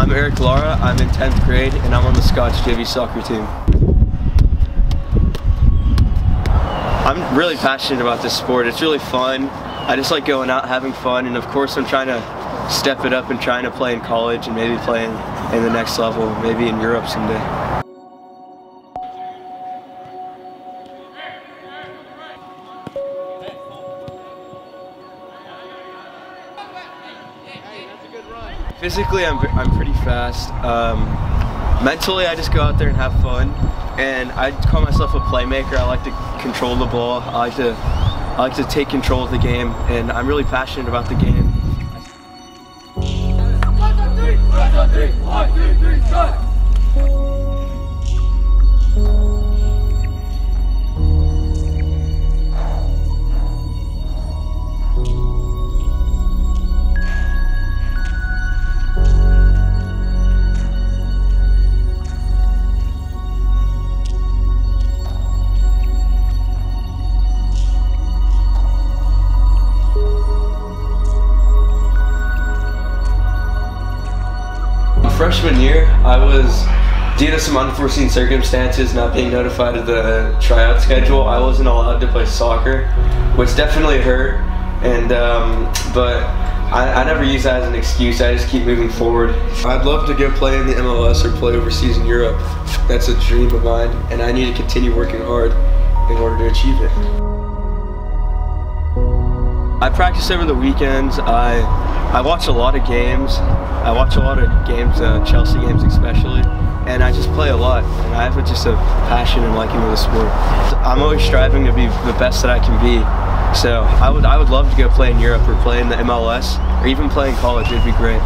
I'm Eric Lara. I'm in 10th grade and I'm on the Scotch JV soccer team. I'm really passionate about this sport. It's really fun. I just like going out having fun and of course I'm trying to step it up and trying to play in college and maybe play in, the next level, maybe in Europe someday. Physically, I'm, I'm pretty fast. Um, mentally, I just go out there and have fun. And I call myself a playmaker. I like to control the ball. I like to, I like to take control of the game. And I'm really passionate about the game. Freshman year, I was, due to some unforeseen circumstances, not being notified of the tryout schedule, I wasn't allowed to play soccer, which definitely hurt. And um, but I, I, never use that as an excuse. I just keep moving forward. I'd love to go play in the MLS or play overseas in Europe. That's a dream of mine, and I need to continue working hard in order to achieve it. I practice over the weekends. I I watch a lot of games. I watch a lot of games, uh, Chelsea games especially, and I just play a lot. And I have just a passion and liking of the sport. I'm always striving to be the best that I can be. So I would I would love to go play in Europe or play in the MLS or even play in college. It'd be great.